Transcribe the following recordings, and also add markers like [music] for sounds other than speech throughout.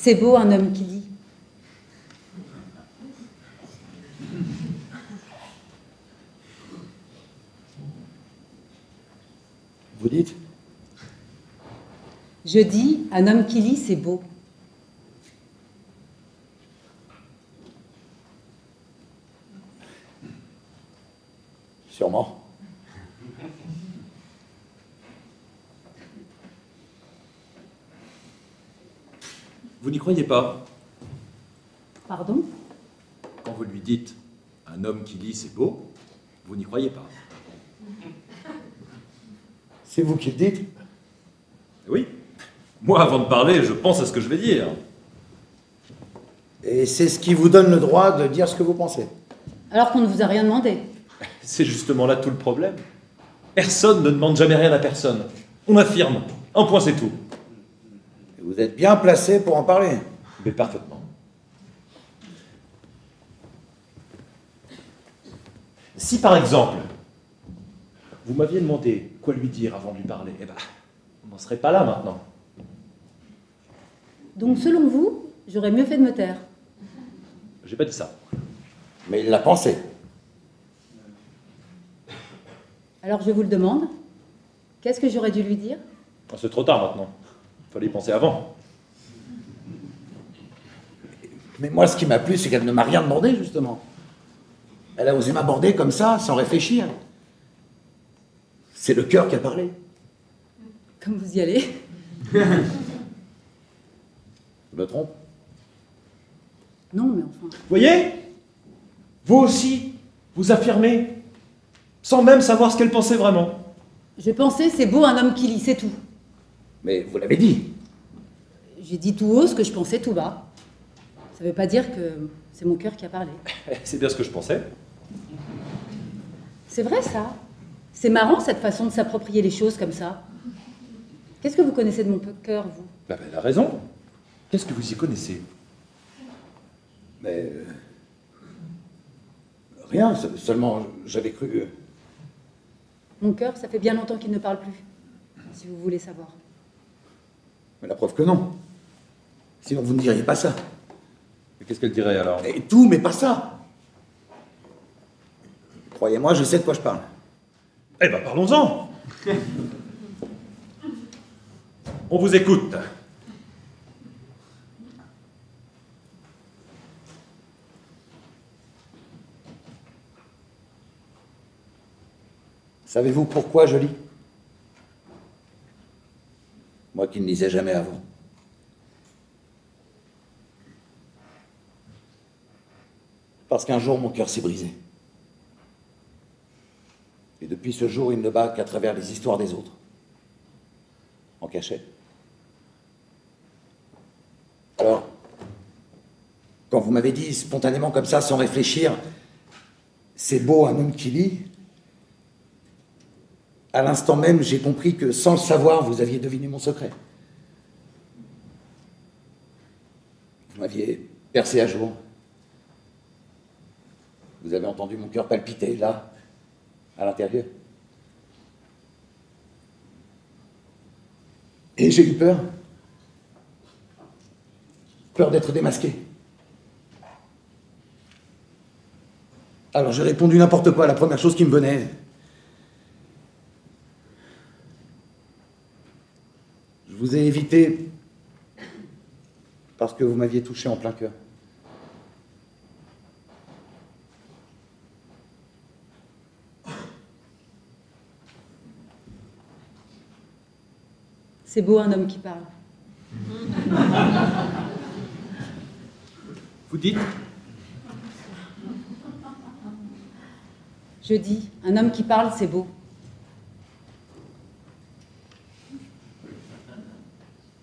C'est beau un homme qui lit. Vous dites Je dis, un homme qui lit, c'est beau. Sûrement. N'y croyez pas Pardon? Quand vous lui dites un homme qui lit, c'est beau, vous n'y croyez pas. C'est vous qui le dites Oui. Moi, avant de parler, je pense à ce que je vais dire. Et c'est ce qui vous donne le droit de dire ce que vous pensez. Alors qu'on ne vous a rien demandé. [laughs] C'est justement là tout le problème. Personne ne demande jamais rien à personne. On affirme. Un point, c'est tout. Vous êtes bien placé pour en parler. Mais parfaitement. Si par exemple, vous m'aviez demandé quoi lui dire avant de lui parler, eh ben, on n'en serait pas là maintenant. Donc selon vous, j'aurais mieux fait de me taire. J'ai pas dit ça. Mais il l'a pensé. Alors je vous le demande, qu'est-ce que j'aurais dû lui dire? Ah, C'est trop tard maintenant. Fallait y penser avant. Mais moi, ce qui m'a plu, c'est qu'elle ne m'a rien demandé, justement. Elle a osé m'aborder comme ça, sans réfléchir. C'est le cœur qui a parlé. Comme vous y allez. Je me trompe? Non, mais enfin. Vous voyez? Vous aussi, vous affirmez, sans même savoir ce qu'elle pensait vraiment. Je pensais, c'est beau un homme qui lit, c'est tout. Mais vous l'avez dit. J'ai dit tout haut ce que je pensais tout bas. Ça veut pas dire que c'est mon cœur qui a parlé. [laughs] C'est bien ce que je pensais. C'est vrai ça. C'est marrant cette façon de s'approprier les choses comme ça. Qu'est-ce que vous connaissez de mon cœur, vous? Bah, bah, elle a raison. Qu'est-ce que vous y connaissez? Mais. euh, Rien, se- seulement j'avais cru. euh, Mon cœur, ça fait bien longtemps qu'il ne parle plus. Si vous voulez savoir. Mais la preuve que non. Sinon, vous ne diriez pas ça. Mais qu'est-ce qu'elle dirait alors? Et tout, mais pas ça. Croyez-moi, je sais de quoi je parle. Eh ben, parlons-en [laughs] On vous écoute. Savez-vous pourquoi je lis? Moi qui ne lisais jamais avant. Parce qu'un jour, mon cœur s'est brisé. Et depuis ce jour, il ne bat qu'à travers les histoires des autres. En cachette. Alors, quand vous m'avez dit spontanément comme ça, sans réfléchir, c'est beau un homme qui lit, à l'instant même, j'ai compris que sans le savoir, vous aviez deviné mon secret. Vous m'aviez percé à jour. Vous avez entendu mon cœur palpiter, là, à l'intérieur. Et j'ai eu peur. Peur d'être démasqué. Alors j'ai répondu n'importe quoi, la première chose qui me venait. Je vous ai évité parce que vous m'aviez touché en plein cœur. C'est beau un homme qui parle. Vous dites Je dis, un homme qui parle, c'est beau.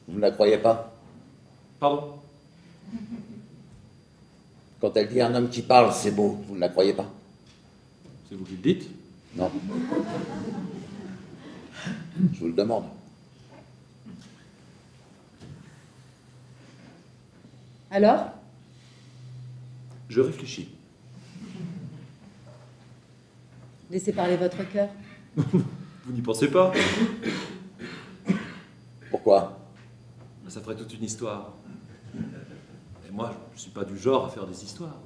Vous ne la croyez pas? Pardon? Quand elle dit un homme qui parle, c'est beau, vous ne la croyez pas? C'est vous qui le dites? Non. Je vous le demande. Alors? Je réfléchis. Laissez parler votre cœur. [laughs] Vous n'y pensez pas? Pourquoi? Ça ferait toute une histoire. moi, je ne suis pas du genre à faire des histoires.